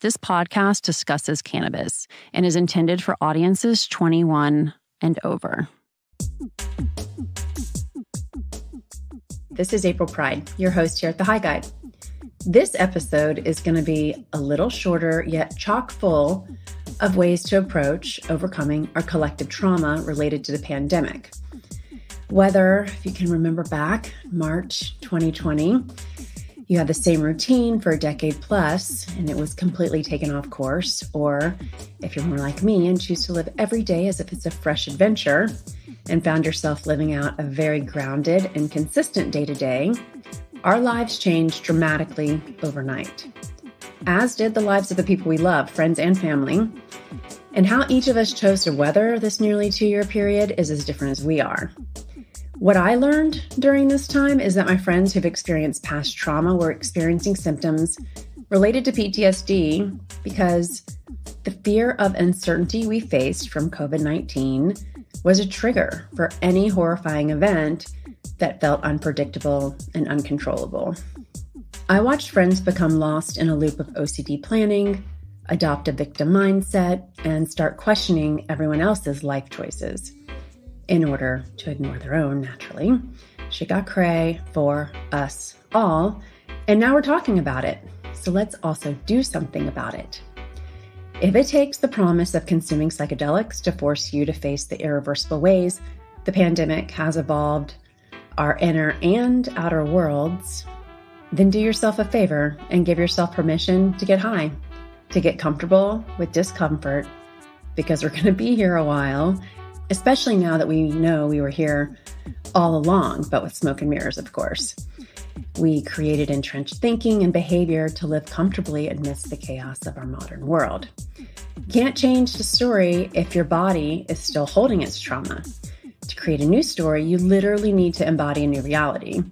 This podcast discusses cannabis and is intended for audiences 21 and over. This is April Pride, your host here at The High Guide. This episode is going to be a little shorter, yet chock full of ways to approach overcoming our collective trauma related to the pandemic. Whether, if you can remember back, March 2020, you had the same routine for a decade plus and it was completely taken off course, or if you're more like me and choose to live every day as if it's a fresh adventure and found yourself living out a very grounded and consistent day to day, our lives changed dramatically overnight. As did the lives of the people we love, friends and family. And how each of us chose to weather this nearly two year period is as different as we are. What I learned during this time is that my friends who've experienced past trauma were experiencing symptoms related to PTSD because the fear of uncertainty we faced from COVID 19 was a trigger for any horrifying event that felt unpredictable and uncontrollable. I watched friends become lost in a loop of OCD planning, adopt a victim mindset, and start questioning everyone else's life choices in order to ignore their own, naturally. She got cray for us all, and now we're talking about it. So let's also do something about it. If it takes the promise of consuming psychedelics to force you to face the irreversible ways the pandemic has evolved our inner and outer worlds, then do yourself a favor and give yourself permission to get high, to get comfortable with discomfort, because we're going to be here a while especially now that we know we were here all along, but with smoke and mirrors, of course. We created entrenched thinking and behavior to live comfortably amidst the chaos of our modern world. Can't change the story if your body is still holding its trauma. To create a new story, you literally need to embody a new reality.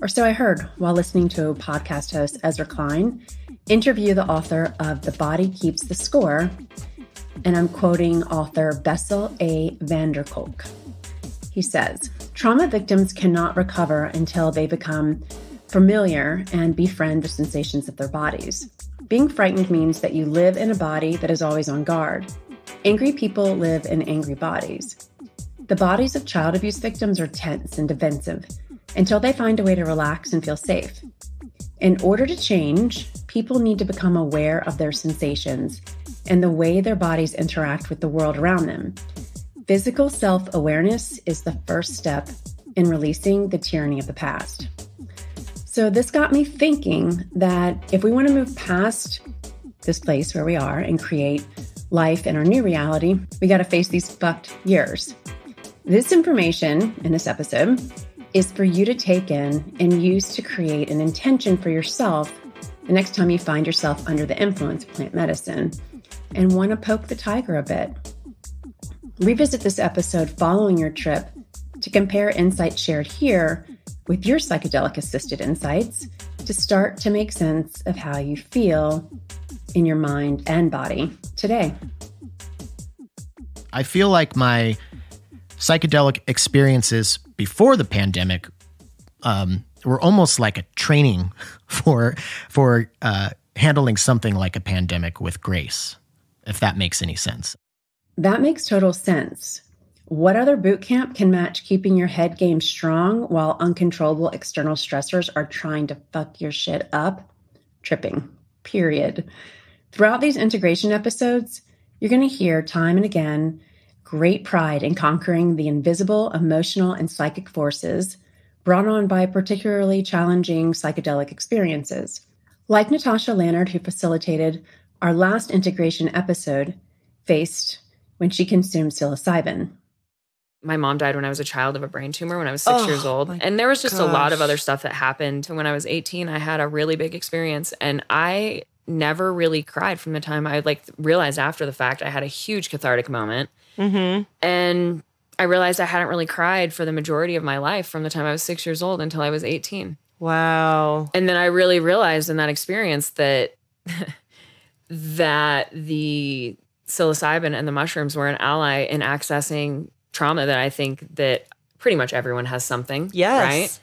Or so I heard while listening to podcast host Ezra Klein interview the author of The Body Keeps the Score and I'm quoting author Bessel A. van der Kolk. He says, Trauma victims cannot recover until they become familiar and befriend the sensations of their bodies. Being frightened means that you live in a body that is always on guard. Angry people live in angry bodies. The bodies of child abuse victims are tense and defensive until they find a way to relax and feel safe. In order to change, people need to become aware of their sensations and the way their bodies interact with the world around them. Physical self awareness is the first step in releasing the tyranny of the past. So, this got me thinking that if we want to move past this place where we are and create life in our new reality, we got to face these fucked years. This information in this episode is for you to take in and use to create an intention for yourself the next time you find yourself under the influence of plant medicine and want to poke the tiger a bit. Revisit this episode following your trip to compare insights shared here with your psychedelic assisted insights to start to make sense of how you feel in your mind and body today. I feel like my psychedelic experiences before the pandemic um, were almost like a training for for uh, handling something like a pandemic with grace if that makes any sense. That makes total sense. What other boot camp can match keeping your head game strong while uncontrollable external stressors are trying to fuck your shit up? Tripping, period. Throughout these integration episodes, you're going to hear time and again great pride in conquering the invisible emotional and psychic forces brought on by particularly challenging psychedelic experiences. Like Natasha Lannerd, who facilitated our last integration episode faced when she consumed psilocybin. My mom died when I was a child of a brain tumor when I was six oh, years old. And there was just gosh. a lot of other stuff that happened. When I was 18, I had a really big experience and I never really cried from the time I like realized after the fact I had a huge cathartic moment. Mm-hmm. And I realized I hadn't really cried for the majority of my life from the time I was six years old until I was 18. Wow. And then I really realized in that experience that that the psilocybin and the mushrooms were an ally in accessing trauma that I think that pretty much everyone has something. Yes. Right.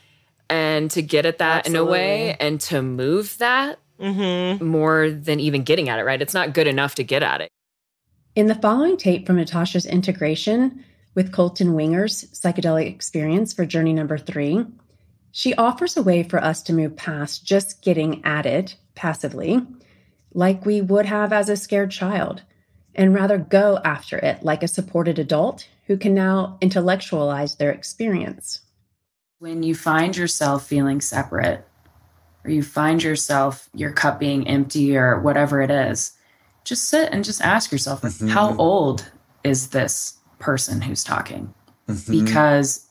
And to get at that Absolutely. in a way and to move that mm-hmm. more than even getting at it, right? It's not good enough to get at it. In the following tape from Natasha's integration with Colton Winger's psychedelic experience for journey number three, she offers a way for us to move past just getting at it passively, like we would have as a scared child, and rather go after it like a supported adult who can now intellectualize their experience. When you find yourself feeling separate, or you find yourself your cup being empty, or whatever it is, just sit and just ask yourself, mm-hmm. how old is this person who's talking? Mm-hmm. Because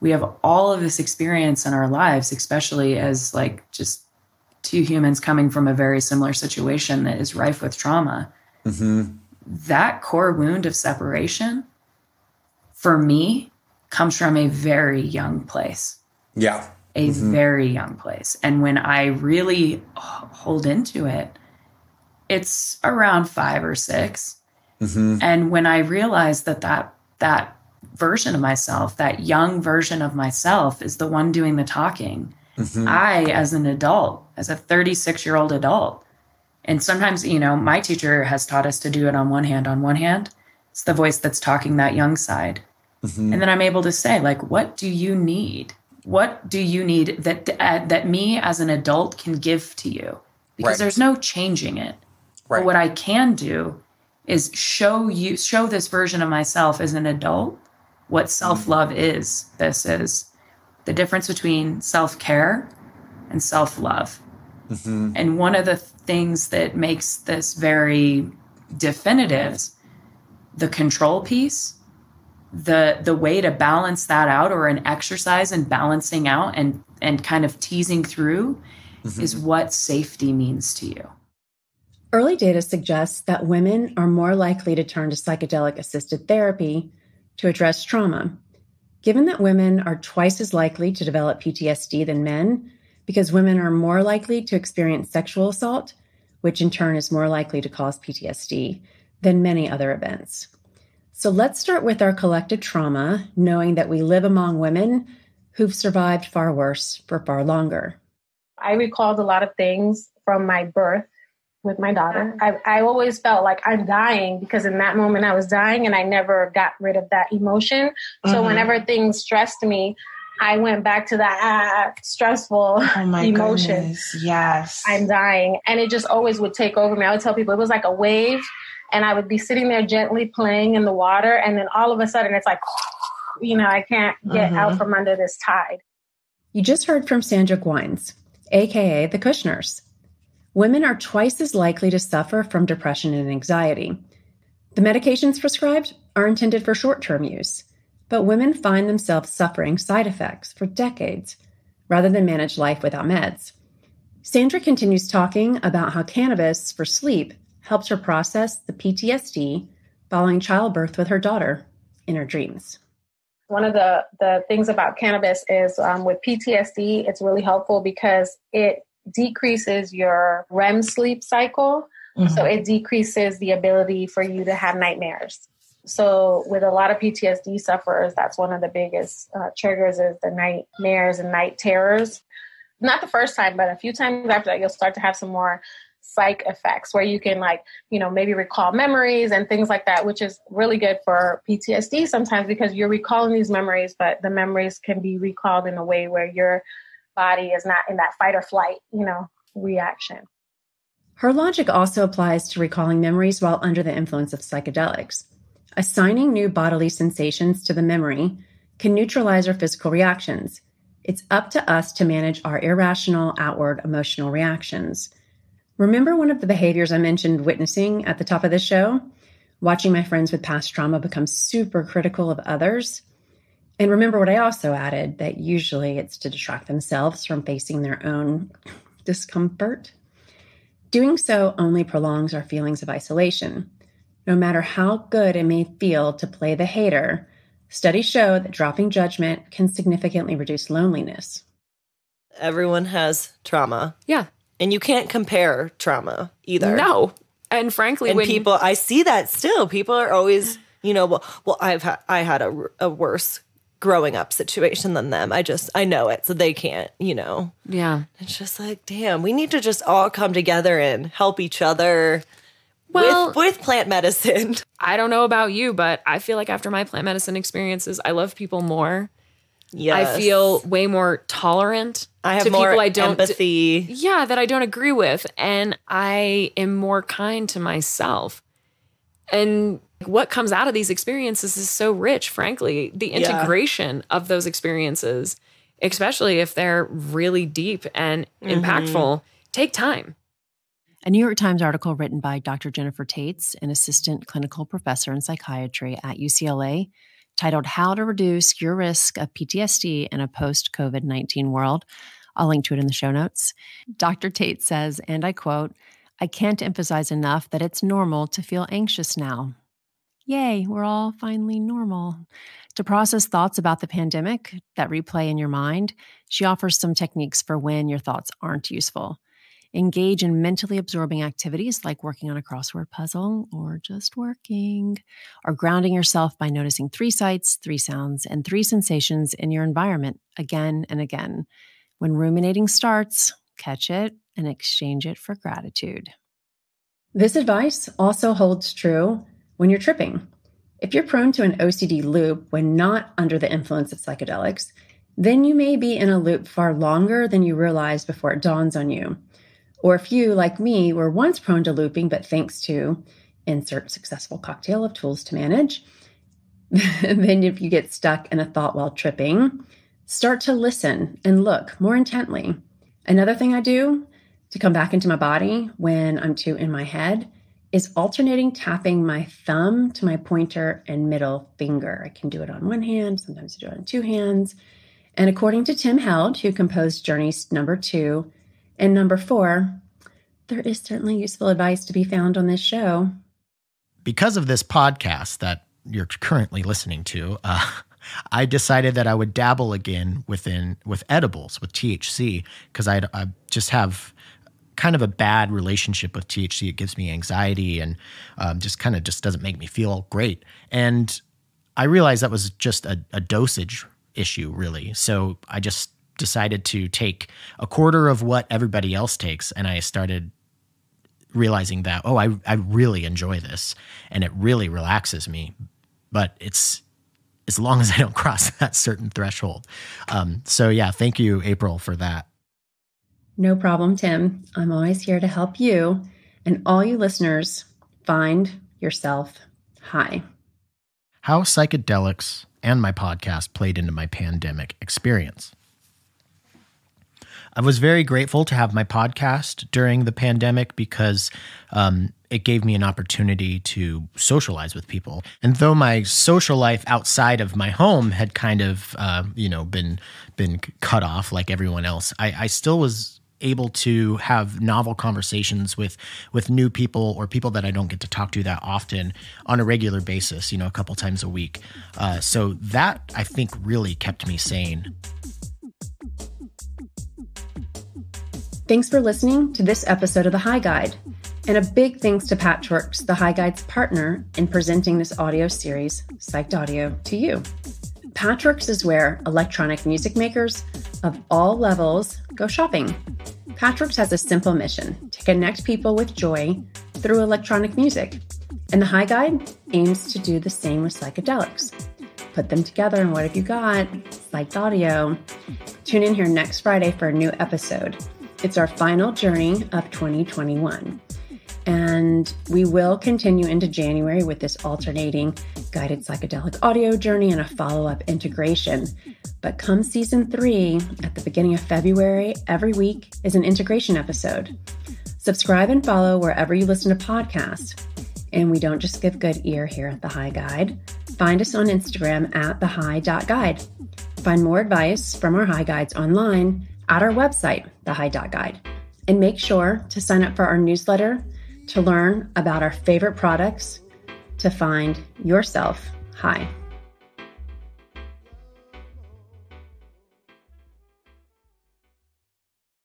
we have all of this experience in our lives, especially as like just two humans coming from a very similar situation that is rife with trauma. Mm-hmm. That core wound of separation, for me, comes from a very young place. Yeah. A mm-hmm. very young place. And when I really hold into it, it's around five or 6 mm-hmm. And when I realized that that, that version of myself, that young version of myself, is the one doing the talking. Mm-hmm. I, as an adult, as a 36 year old adult, and sometimes, you know, my teacher has taught us to do it on one hand. On one hand, it's the voice that's talking that young side. Mm-hmm. And then I'm able to say, like, what do you need? What do you need that uh, that me as an adult can give to you? Because right. there's no changing it. Right. But what I can do is show you show this version of myself as an adult what self love is. This is the difference between self care and self love. Mm-hmm. And one of the things that makes this very definitive the control piece the the way to balance that out or an exercise in balancing out and and kind of teasing through mm-hmm. is what safety means to you early data suggests that women are more likely to turn to psychedelic assisted therapy to address trauma. Given that women are twice as likely to develop PTSD than men, because women are more likely to experience sexual assault, which in turn is more likely to cause PTSD than many other events. So let's start with our collective trauma, knowing that we live among women who've survived far worse for far longer. I recalled a lot of things from my birth with my daughter. I, I always felt like I'm dying because in that moment I was dying and I never got rid of that emotion. So mm-hmm. whenever things stressed me, I went back to that ah, stressful oh emotion. Goodness. Yes. I'm dying. And it just always would take over me. I would tell people it was like a wave and I would be sitting there gently playing in the water. And then all of a sudden it's like, you know, I can't get mm-hmm. out from under this tide. You just heard from Sandra Guynes, AKA the Kush Nurse women are twice as likely to suffer from depression and anxiety. The medications prescribed are intended for short term use, but women find themselves suffering side effects for decades rather than manage life without meds. Sandra continues talking about how cannabis for sleep helps her process the PTSD following childbirth with her daughter in her dreams. One of the, the things about cannabis is um, with PTSD, it's really helpful because it decreases your REM sleep cycle. Mm-hmm. So it decreases the ability for you to have nightmares. So with a lot of PTSD sufferers, that's one of the biggest uh, triggers is the nightmares and night terrors. Not the first time, but a few times after that, you'll start to have some more psych effects where you can like, you know, maybe recall memories and things like that, which is really good for PTSD sometimes because you're recalling these memories, but the memories can be recalled in a way where you're body is not in that fight or flight, you know, reaction. Her logic also applies to recalling memories while under the influence of psychedelics. Assigning new bodily sensations to the memory can neutralize our physical reactions. It's up to us to manage our irrational outward emotional reactions. Remember one of the behaviors I mentioned witnessing at the top of the show? Watching my friends with past trauma become super critical of others. And remember what I also added that usually it's to distract themselves from facing their own discomfort. Doing so only prolongs our feelings of isolation. No matter how good it may feel to play the hater, studies show that dropping judgment can significantly reduce loneliness. Everyone has trauma. Yeah. And you can't compare trauma either. No. And frankly, and when people, I see that still. People are always, you know, well, well I've had, I had a, a worse growing up situation than them. I just I know it, so they can't, you know. Yeah. It's just like, damn, we need to just all come together and help each other Well- with with plant medicine. I don't know about you, but I feel like after my plant medicine experiences, I love people more. Yes. I feel way more tolerant I have to more people I don't empathy. yeah, that I don't agree with and I am more kind to myself. And what comes out of these experiences is so rich, frankly. The integration of those experiences, especially if they're really deep and Mm-hmm. impactful, take time. A New York Times article written by Dr. Jennifer Taitz, an assistant clinical professor in psychiatry at UCLA, titled How to Reduce Your Risk of PTSD in a Post COVID 19 World. I'll link to it in the show notes. Dr. Taitz says, and I quote, I can't emphasize enough that it's normal to feel anxious now. Yay, we're all finally normal. To process thoughts about the pandemic that replay in your mind, she offers some techniques for when your thoughts aren't useful. Engage in mentally absorbing activities like working on a crossword puzzle or just working, or grounding yourself by noticing three sights, three sounds, and three sensations in your environment again and again. When ruminating starts, catch it and exchange it for gratitude. This advice also holds true when you're tripping. If you're prone to an OCD loop when not under the influence of psychedelics, then you may be in a loop far longer than you realize before it dawns on you. Or if you, like me, were once prone to looping, but thanks to insert successful cocktail of tools to manage, then if you get stuck in a thought while tripping, start to listen and look more intently. Another thing I do to come back into my body when I'm too in my head is alternating tapping my thumb to my pointer and middle finger. I can do it on one hand, sometimes I do it on two hands. And according to Tim Held, who composed Journeys number two and number four, there is certainly useful advice to be found on this show. because of this podcast that you're currently listening to, uh, I decided that I would dabble again within with edibles with THC because I I just have kind of a bad relationship with THC. It gives me anxiety and um, just kind of just doesn't make me feel great. And I realized that was just a, a dosage issue, really. So I just decided to take a quarter of what everybody else takes, and I started realizing that oh I, I really enjoy this and it really relaxes me but it's as long as i don't cross that certain threshold um, so yeah thank you april for that No problem, Tim. I'm always here to help you and all you listeners find yourself high. how psychedelics and my podcast played into my pandemic experience I was very grateful to have my podcast during the pandemic because um, it gave me an opportunity to socialize with people. And though my social life outside of my home had kind of, uh, you know, been been cut off like everyone else, I, I still was able to have novel conversations with with new people or people that I don't get to talk to that often on a regular basis. You know, a couple times a week. Uh, so that I think really kept me sane. Thanks for listening to this episode of The High Guide. And a big thanks to Patchworks, the High Guide's partner in presenting this audio series, Psyched Audio, to you. Patchworks is where electronic music makers of all levels go shopping. Patchworks has a simple mission to connect people with joy through electronic music. And the High Guide aims to do the same with psychedelics. Put them together, and what have you got? Psyched Audio. Tune in here next Friday for a new episode. It's our final journey of 2021. And we will continue into January with this alternating guided psychedelic audio journey and a follow up integration. But come season three, at the beginning of February, every week is an integration episode. Subscribe and follow wherever you listen to podcasts. And we don't just give good ear here at The High Guide. Find us on Instagram at thehigh.guide. Find more advice from our High Guides online at our website, thehigh.guide. And make sure to sign up for our newsletter to learn about our favorite products to find yourself high.